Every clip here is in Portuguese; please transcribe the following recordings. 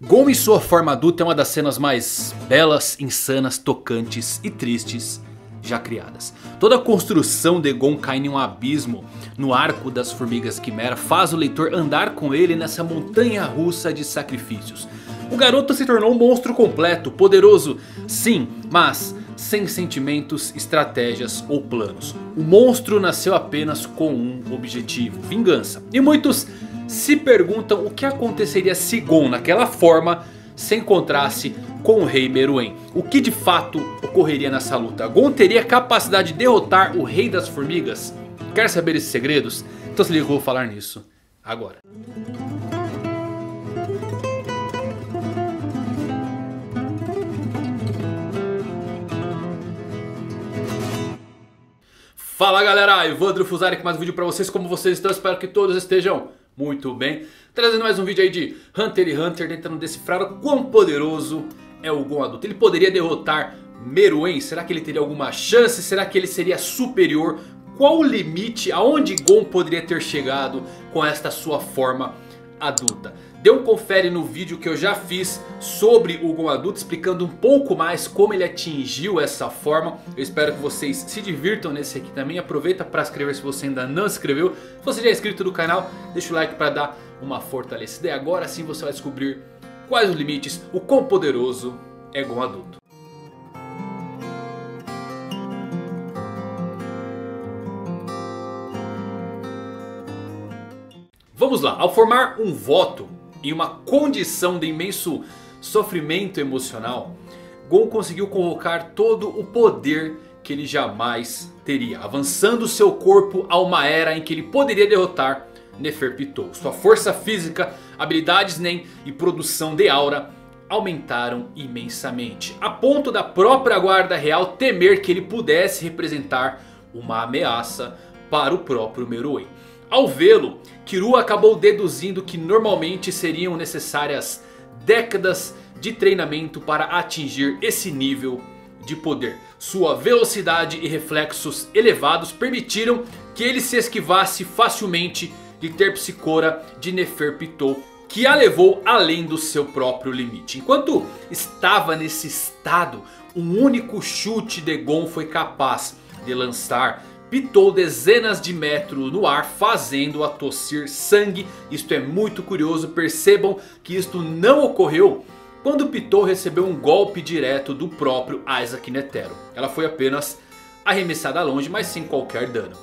Gon em sua forma adulta é uma das cenas mais belas, insanas, tocantes e tristes já criadas. Toda a construção de Gon cai em um abismo no arco das formigas quimera faz o leitor andar com ele nessa montanha russa de sacrifícios. O garoto se tornou um monstro completo, poderoso, sim, mas sem sentimentos, estratégias ou planos. O monstro nasceu apenas com um objetivo, vingança. E muitos se perguntam o que aconteceria se Gon naquela forma se encontrasse com o rei Meruem. O que de fato ocorreria nessa luta? Gon teria capacidade de derrotar o rei das formigas? Quer saber esses segredos? Então se liga que eu vou falar nisso agora. Fala galera, Evandro Fusari com mais um vídeo pra vocês, como vocês estão? Espero que todos estejam muito bem. Trazendo mais um vídeo aí de Hunter x Hunter tentando decifrar o quão poderoso é o Gon adulto. Ele poderia derrotar Meruem? Será que ele teria alguma chance? Será que ele seria superior? Qual o limite aonde Gon poderia ter chegado com esta sua forma adulta? Dê um confere no vídeo que eu já fiz sobre o Gon adulto explicando um pouco mais como ele atingiu essa forma. Eu espero que vocês se divirtam nesse aqui também. Aproveita para inscrever se você ainda não se inscreveu. Se você já é inscrito no canal, deixa o like para dar uma fortalecida. E agora sim você vai descobrir quais os limites, o quão poderoso é Gon adulto. Vamos lá, ao formar um voto em uma condição de imenso sofrimento emocional, Gon conseguiu convocar todo o poder que ele jamais teria. Avançando seu corpo a uma era em que ele poderia derrotar Neferpitou. Sua força física, habilidades Nen e produção de aura aumentaram imensamente. A ponto da própria guarda real temer que ele pudesse representar uma ameaça para o próprio Meruem. Ao vê-lo, Kiru acabou deduzindo que normalmente seriam necessárias décadas de treinamento para atingir esse nível de poder. Sua velocidade e reflexos elevados permitiram que ele se esquivasse facilmente de Terpsicora de Neferpitou que a levou além do seu próprio limite. Enquanto estava nesse estado, um único chute de Gon foi capaz de lançar Pitou dezenas de metros no ar fazendo-a tossir sangue. Isto é muito curioso, percebam que isto não ocorreu quando Pitou recebeu um golpe direto do próprio Isaac Netero. Ela foi apenas arremessada longe, mas sem qualquer dano.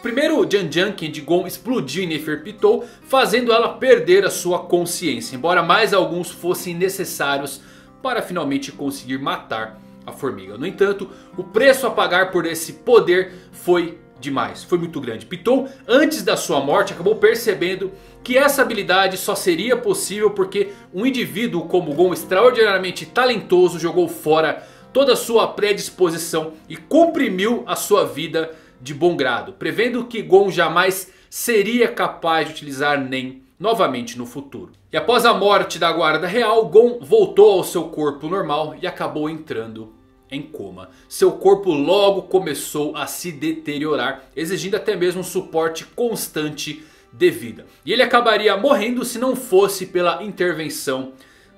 Primeiro Jan Janken de Gon explodiu em Neferpitou, fazendo ela perder a sua consciência. Embora mais alguns fossem necessários para finalmente conseguir matar a formiga. No entanto, o preço a pagar por esse poder foi demais, foi muito grande. Pitou, antes da sua morte, acabou percebendo que essa habilidade só seria possível porque um indivíduo como Gon, extraordinariamente talentoso, jogou fora toda a sua predisposição e comprimiu a sua vida de bom grado, prevendo que Gon jamais seria capaz de utilizar Nen novamente no futuro. E após a morte da guarda real, Gon voltou ao seu corpo normal e acabou entrando em coma. Seu corpo logo começou a se deteriorar, exigindo até mesmo um suporte constante de vida. E ele acabaria morrendo se não fosse pela intervenção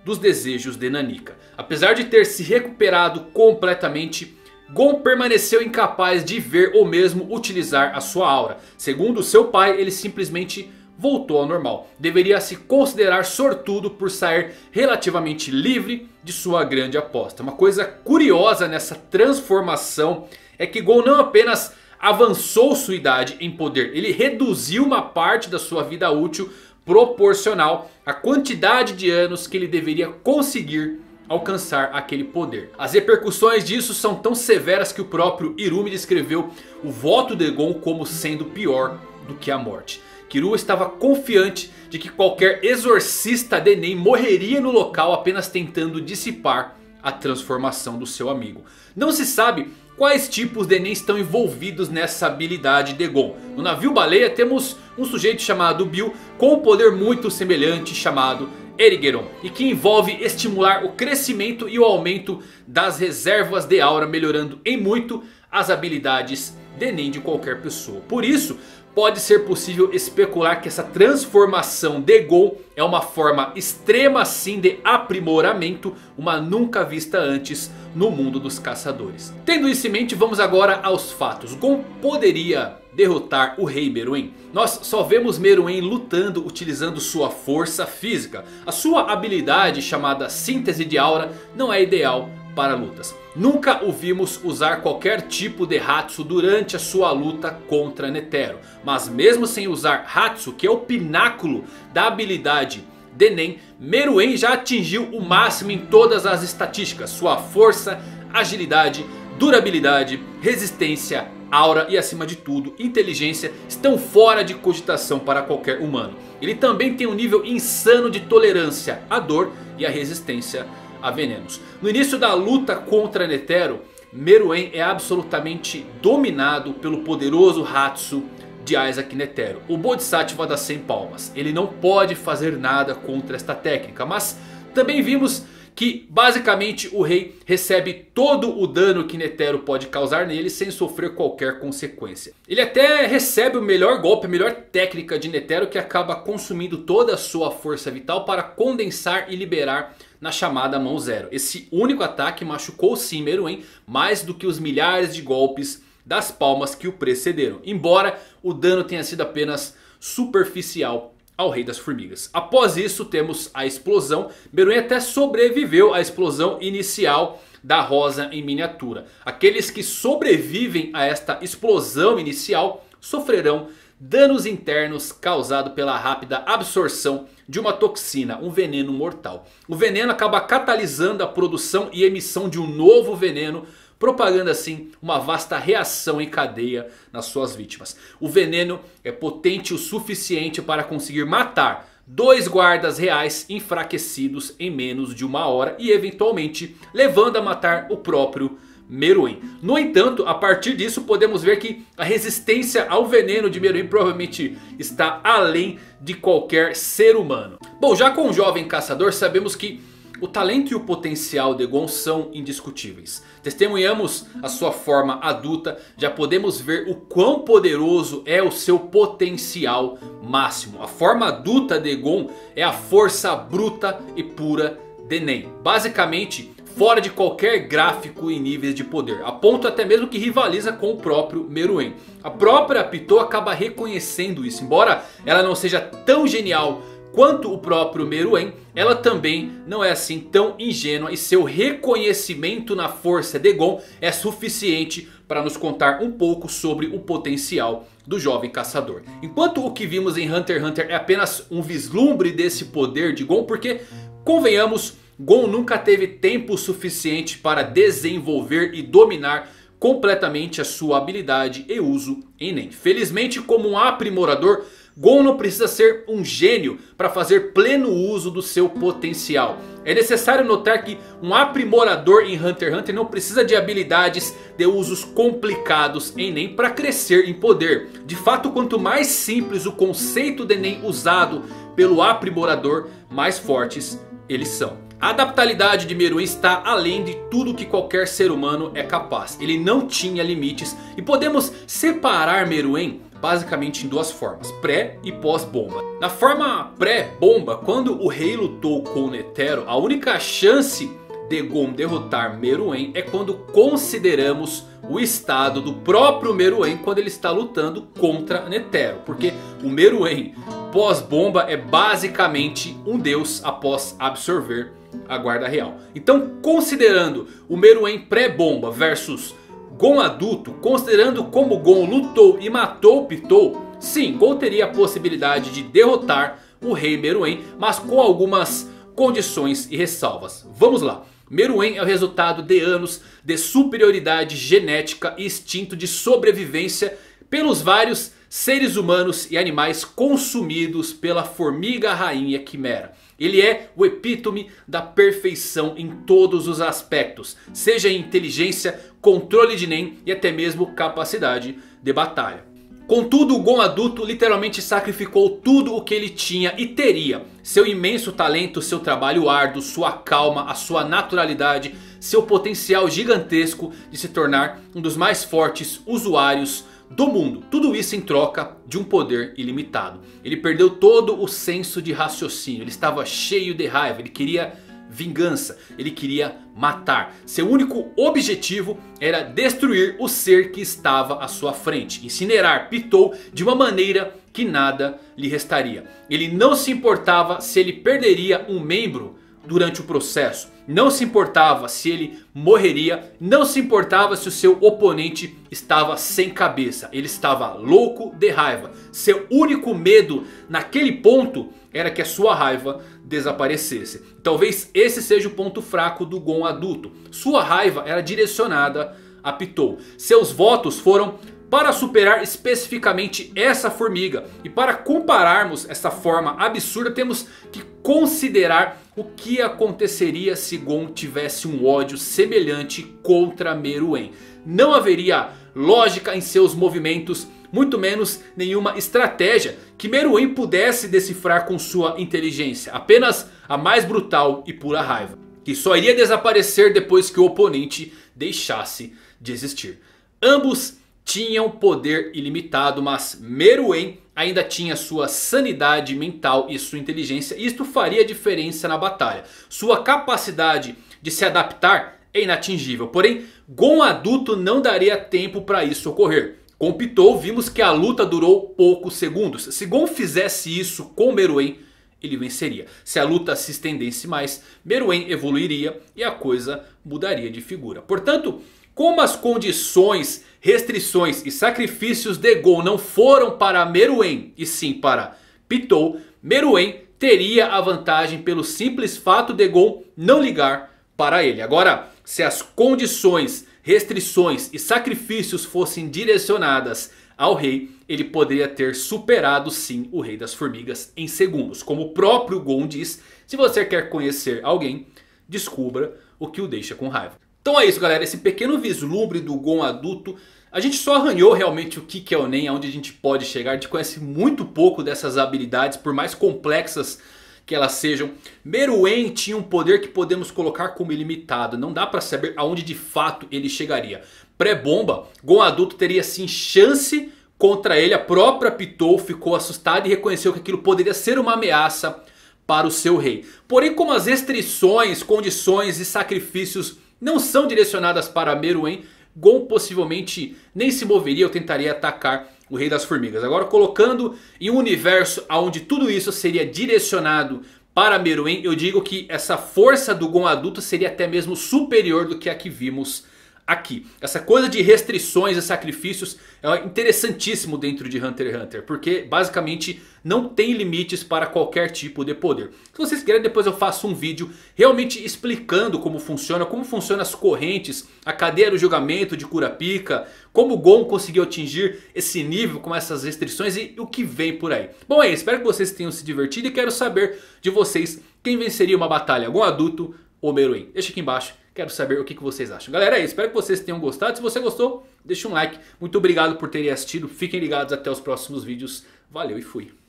dos desejos de Nanika. Apesar de ter se recuperado completamente, Gon permaneceu incapaz de ver ou mesmo utilizar a sua aura. Segundo seu pai, ele simplesmente voltou ao normal. Deveria se considerar sortudo por sair relativamente livre de sua grande aposta. Uma coisa curiosa nessa transformação é que Gon não apenas avançou sua idade em poder. Ele reduziu uma parte da sua vida útil proporcional à quantidade de anos que ele deveria conseguir alcançar aquele poder. As repercussões disso são tão severas que o próprio Irumi descreveu o voto de Gon como sendo pior do que a morte. Kirua estava confiante de que qualquer exorcista de morreria no local apenas tentando dissipar a transformação do seu amigo. Não se sabe quais tipos de Nen estão envolvidos nessa habilidade de Gon. No navio baleia temos um sujeito chamado Bill com um poder muito semelhante chamado Erigeron. E que envolve estimular o crescimento e o aumento das reservas de aura. Melhorando em muito as habilidades de Nen de qualquer pessoa. Por isso, pode ser possível especular que essa transformação de Gon é uma forma extrema assim de aprimoramento, uma nunca vista antes no mundo dos caçadores. Tendo isso em mente, vamos agora aos fatos. Gon poderia derrotar o rei Meruem. Nós só vemos Meruem lutando utilizando sua força física. A sua habilidade chamada síntese de aura não é ideal para lutas. Nunca o vimos usar qualquer tipo de Hatsu durante a sua luta contra Netero. Mas mesmo sem usar Hatsu, que é o pináculo da habilidade de Nen, Meruem já atingiu o máximo em todas as estatísticas. Sua força, agilidade, durabilidade, resistência, aura e acima de tudo inteligência estão fora de cogitação para qualquer humano. Ele também tem um nível insano de tolerância à dor e à resistência a venenos. No início da luta contra Netero, Meruem é absolutamente dominado pelo poderoso Hatsu de Isaac Netero. O Bodhisattva das 100 palmas. Ele não pode fazer nada contra esta técnica. Mas também vimos que basicamente o rei recebe todo o dano que Netero pode causar nele sem sofrer qualquer consequência. Ele até recebe o melhor golpe, a melhor técnica de Netero que acaba consumindo toda a sua força vital para condensar e liberar na chamada mão zero. Esse único ataque machucou sim Meruem mais do que os milhares de golpes das palmas que o precederam. Embora o dano tenha sido apenas superficial ao Rei das Formigas. Após isso temos a explosão. Meruem até sobreviveu à explosão inicial da rosa em miniatura. Aqueles que sobrevivem a esta explosão inicial sofrerão danos internos causados pela rápida absorção de uma toxina, um veneno mortal. O veneno acaba catalisando a produção e emissão de um novo veneno propagando assim uma vasta reação em cadeia nas suas vítimas. O veneno é potente o suficiente para conseguir matar dois guardas reais enfraquecidos em menos de uma hora e eventualmente levando a matar o próprio Meruem. No entanto, a partir disso podemos ver que a resistência ao veneno de Meruem provavelmente está além de qualquer ser humano. Bom, já com o jovem caçador sabemos que o talento e o potencial de Gon são indiscutíveis. Testemunhamos a sua forma adulta, já podemos ver o quão poderoso é o seu potencial máximo. A forma adulta de Gon é a força bruta e pura de Nen. Basicamente, fora de qualquer gráfico e níveis de poder. A ponto até mesmo que rivaliza com o próprio Meruem. A própria Pitou acaba reconhecendo isso. Embora ela não seja tão genial quanto o próprio Meruem, ela também não é assim tão ingênua e seu reconhecimento na força de Gon é suficiente para nos contar um pouco sobre o potencial do jovem caçador. Enquanto o que vimos em Hunter x Hunter é apenas um vislumbre desse poder de Gon, porque convenhamos, Gon nunca teve tempo suficiente para desenvolver e dominar completamente a sua habilidade e uso em Nen. Felizmente como um aprimorador Gon não precisa ser um gênio para fazer pleno uso do seu potencial. É necessário notar que um aprimorador em Hunter x Hunter não precisa de habilidades de usos complicados em Nen para crescer em poder. De fato, quanto mais simples o conceito de Nen usado pelo aprimorador, mais fortes eles são. A adaptabilidade de Meruem está além de tudo que qualquer ser humano é capaz. Ele não tinha limites e podemos separar Meruem basicamente em duas formas, pré e pós bomba. Na forma pré bomba, quando o rei lutou com Netero, a única chance de Gon derrotar Meruem é quando consideramos o estado do próprio Meruem quando ele está lutando contra Netero. Porque o Meruem pós-bomba é basicamente um deus após absorver a guarda real. Então considerando o Meruem pré-bomba versus Gon adulto, considerando como Gon lutou e matou Pitou, sim, Gon teria a possibilidade de derrotar o rei Meruem, mas com algumas condições e ressalvas. Vamos lá. Meruem é o resultado de anos de superioridade genética e instinto de sobrevivência pelos vários seres humanos e animais consumidos pela formiga rainha quimera. Ele é o epítome da perfeição em todos os aspectos. Seja em inteligência, controle de Nen e até mesmo capacidade de batalha. Contudo, o Gon adulto literalmente sacrificou tudo o que ele tinha e teria. Seu imenso talento, seu trabalho árduo, sua calma, a sua naturalidade, seu potencial gigantesco de se tornar um dos mais fortes usuários do mundo. Tudo isso em troca de um poder ilimitado. Ele perdeu todo o senso de raciocínio. Ele estava cheio de raiva. Ele queria vingança. Ele queria matar. Seu único objetivo era destruir o ser que estava à sua frente. Incinerar Pitou de uma maneira que nada lhe restaria. Ele não se importava se ele perderia um membro durante o processo. Não se importava se ele morreria. Não se importava se o seu oponente estava sem cabeça. Ele estava louco de raiva. Seu único medo naquele ponto era que a sua raiva desaparecesse. Talvez esse seja o ponto fraco do Gon adulto. Sua raiva era direcionada a Pitou. Seus votos foram para superar especificamente essa formiga. E para compararmos essa forma absurda temos que considerar o que aconteceria se Gon tivesse um ódio semelhante contra Meruem. Não haveria lógica em seus movimentos, muito menos nenhuma estratégia que Meruem pudesse decifrar com sua inteligência. Apenas a mais brutal e pura raiva. Que só iria desaparecer depois que o oponente deixasse de existir. Ambos tinham poder ilimitado, mas Meruem ainda tinha sua sanidade mental e sua inteligência. Isto faria diferença na batalha. Sua capacidade de se adaptar é inatingível. Porém, Gon adulto não daria tempo para isso ocorrer. Com Pitou vimos que a luta durou poucos segundos. Se Gon fizesse isso com Meruem, ele venceria. Se a luta se estendesse mais, Meruem evoluiria e a coisa mudaria de figura. Portanto, como as condições, restrições e sacrifícios de Gon não foram para Meruem e sim para Pitou, Meruem teria a vantagem pelo simples fato de Gon não ligar para ele. Agora, se as condições, restrições e sacrifícios fossem direcionadas ao rei, ele poderia ter superado sim o rei das formigas em segundos. Como o próprio Gon diz, se você quer conhecer alguém, descubra o que o deixa com raiva. Então é isso galera, esse pequeno vislumbre do Gon adulto. A gente só arranhou realmente o que é o Nen, aonde a gente pode chegar. A gente conhece muito pouco dessas habilidades, por mais complexas que elas sejam. Meruem tinha um poder que podemos colocar como ilimitado. Não dá pra saber aonde de fato ele chegaria. Pré-bomba, Gon adulto teria sim chance contra ele. A própria Pitou ficou assustada e reconheceu que aquilo poderia ser uma ameaça para o seu rei. Porém como as restrições, condições e sacrifícios não são direcionadas para Meruem, Gon possivelmente nem se moveria ou tentaria atacar o Rei das Formigas. Agora colocando em um universo onde tudo isso seria direcionado para Meruem, eu digo que essa força do Gon adulto seria até mesmo superior do que a que vimos aqui. Essa coisa de restrições e sacrifícios é interessantíssimo dentro de Hunter x Hunter. Porque basicamente não tem limites para qualquer tipo de poder. Se vocês querem depois eu faço um vídeo realmente explicando como funciona. Como funcionam as correntes, a cadeia do julgamento de Kurapika. Como Gon conseguiu atingir esse nível com essas restrições e o que vem por aí. Bom é isso, espero que vocês tenham se divertido e quero saber de vocês quem venceria uma batalha. Gon adulto ou Meruem? Deixa aqui embaixo Quero saber o que vocês acham. Galera, é isso. Espero que vocês tenham gostado. Se você gostou, deixa um like. Muito obrigado por terem assistido. Fiquem ligados até os próximos vídeos. Valeu e fui.